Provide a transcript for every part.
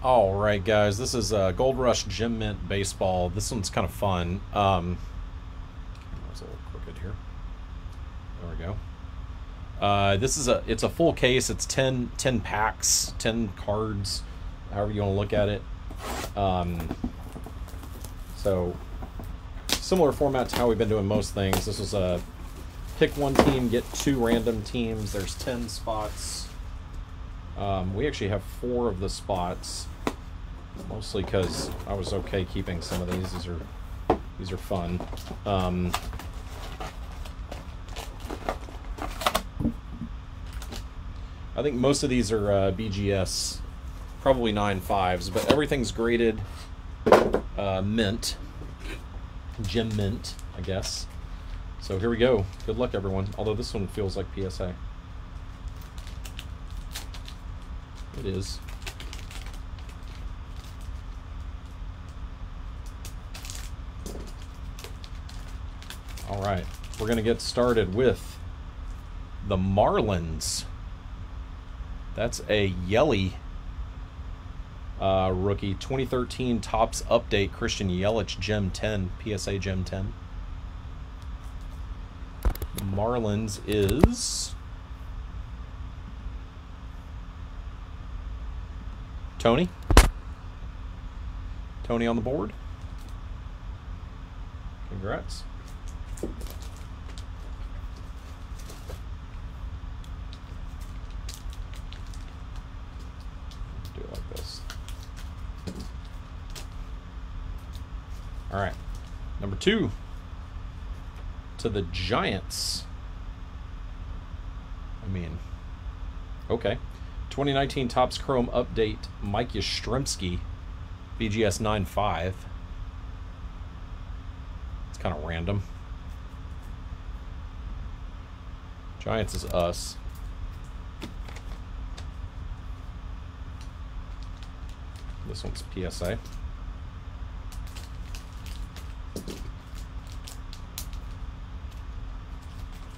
All right, guys. This is uh, Gold Rush Gem Mint Baseball. This one's kind of fun. Um, I was a little crooked here. There we go. Uh, this is a it's a full case. It's 10, 10 packs, ten cards, however you want to look at it. Um, so similar format to how we've been doing most things. This was a pick one team, get two random teams. There's ten spots. Um, we actually have four of the spots, mostly because I was okay keeping some of these. These are these are fun. Um, I think most of these are uh, BGS, probably nine fives, but everything's graded uh, mint, gem mint, I guess. So here we go. Good luck, everyone. Although this one feels like PSA. It is. All right, we're going to get started with the Marlins. That's a Yeli uh, rookie. 2013 Topps Update Christian Yelich Gem 10, PSA Gem 10. Marlins is Tony. Tony on the board. Congrats. Do it like this. All right. Number two. To the Giants. I mean, okay. 2019 Topps Chrome Update Mike Yastrzemski, BGS 9.5. It's kind of random. Giants is us. This one's PSA.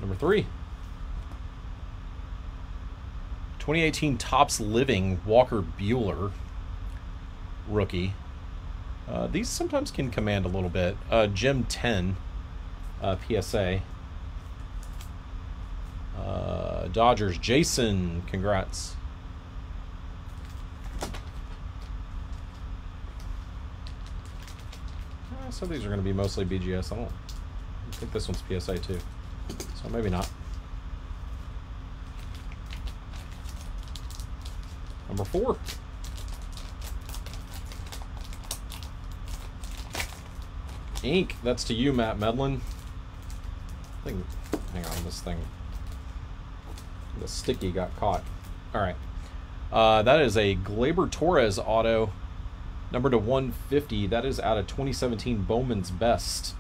Number three. 2018 Topps Living Walker Buehler rookie. Uh, these sometimes can command a little bit. Uh, Gem 10 uh, PSA. Uh, Dodgers Jason, congrats. Uh, so these are going to be mostly BGS. I don't I think this one's PSA too. So maybe not. Number four. Ink. That's to you, Matt Medlin. I think. Hang on, this thing. The sticky got caught. All right. Uh, that is a Gleyber Torres auto, number to 150. That is out of 2017 Bowman's Best,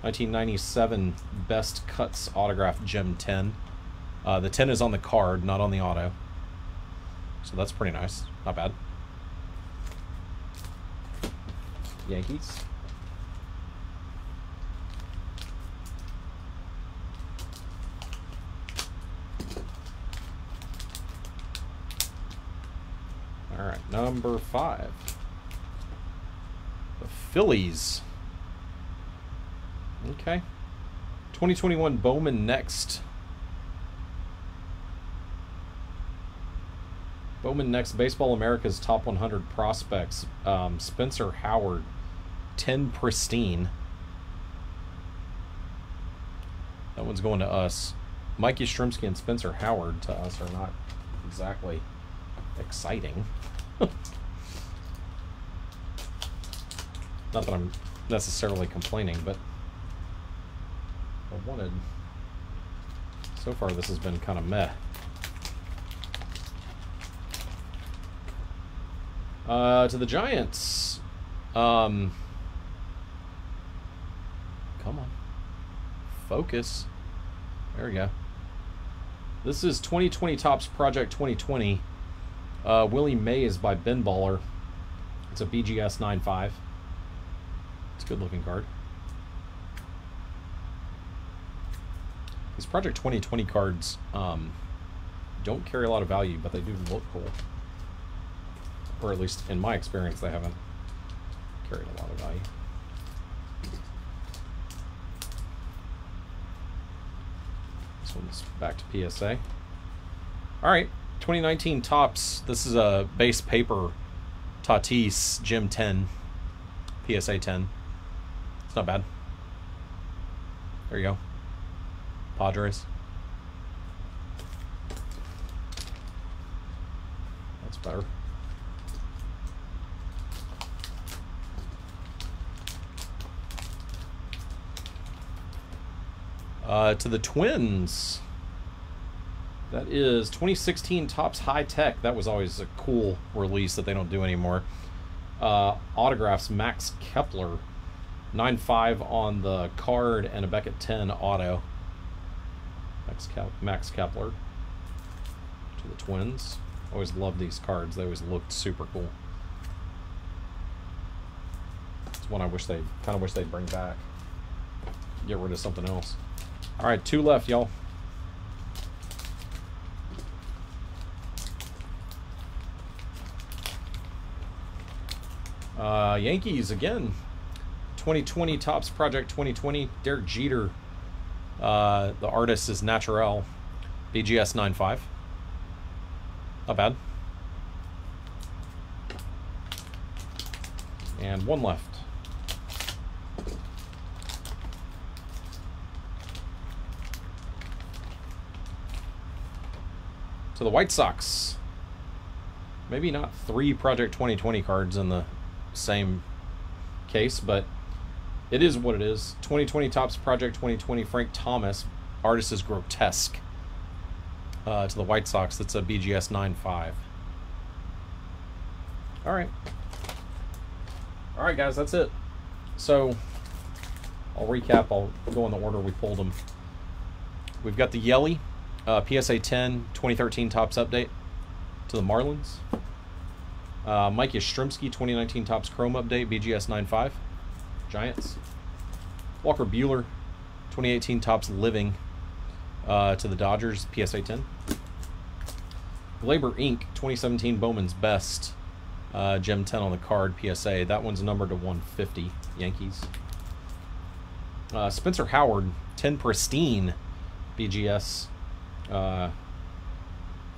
1997 Best Cuts autograph Gem 10. Uh, the 10 is on the card, not on the auto. So that's pretty nice. Not bad. Yankees. All right, number five. The Phillies. Okay. 2021 Bowman next. Bowman next. Baseball America's top 100 prospects. Um, Spencer Howard, 10 pristine. That one's going to us. Mikey Yastrzemski and Spencer Howard to us are not exactly exciting. not that I'm necessarily complaining, but I wanted. So far, this has been kind of meh. Uh, to the Giants. Um, come on. Focus. There we go. This is 2020 Topps Project 2020. Uh, Willie Mays by Ben Baller. It's a BGS 9.5. It's a good looking card. These Project 2020 cards um, don't carry a lot of value, but they do look cool. Or at least in my experience, they haven't carried a lot of value. This one's back to PSA. All right, 2019 Topps. This is a base paper Tatis Gem 10, PSA 10. It's not bad. There you go. Padres. That's better. Uh, to the Twins. That is 2016 Topps High Tech. That was always a cool release that they don't do anymore. Uh, autographs Max Kepler. 9 5 on the card and a Beckett 10 auto. Max, Max Kepler to the Twins. Always loved these cards. They always looked super cool. It's one I wish they kind of wish they'd bring back. Get rid of something else. All right, two left, y'all. Uh, Yankees again. 2020 Topps Project 2020. Derek Jeter. Uh, the artist is Naturel. BGS 95. Not bad. And one left. To the White Sox. Maybe not three Project 2020 cards in the same case, but it is what it is. 2020 Topps Project 2020 Frank Thomas. Artist is Grotesk. Uh, to the White Sox. That's a BGS 9.5. All right. All right, guys, that's it. So I'll recap. I'll go in the order we pulled them. We've got the Yeli, uh, PSA 10 2013 Topps update to the Marlins. Uh, Mike Yastrzemski 2019 Topps Chrome update, BGS 9.5. Giants. Walker Buehler 2018 Topps Living uh, to the Dodgers, PSA 10. Gleyber Inc. 2017 Bowman's Best, uh, Gem 10 on the card, PSA. That one's numbered to 150, Yankees. Uh, Spencer Howard, 10 Pristine, BGS uh,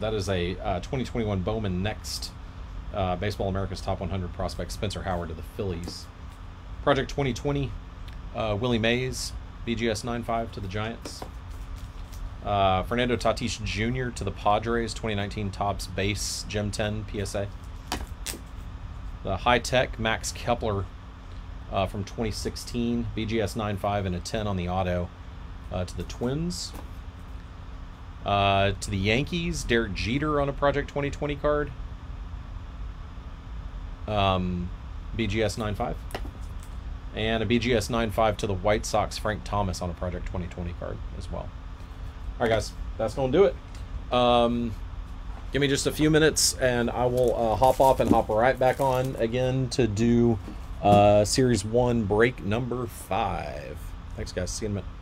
that is a uh, 2021 Bowman Next uh, Baseball America's Top 100 prospect Spencer Howard to the Phillies. Project 2020 uh, Willie Mays BGS 9.5 to the Giants. Uh, Fernando Tatis Jr. to the Padres 2019 Topps Base Gem 10 PSA. The High Tech Max Kepler uh, from 2016 BGS 9.5 and a 10 on the auto to the Twins. Uh, to the Yankees, Derek Jeter on a Project 2020 card. Um, BGS 95. And a BGS 95 to the White Sox, Frank Thomas on a Project 2020 card as well. All right, guys, that's going to do it. Um, give me just a few minutes and I will uh, hop off and hop right back on again to do uh, Series 1 break number 5. Thanks, guys. See you in a minute.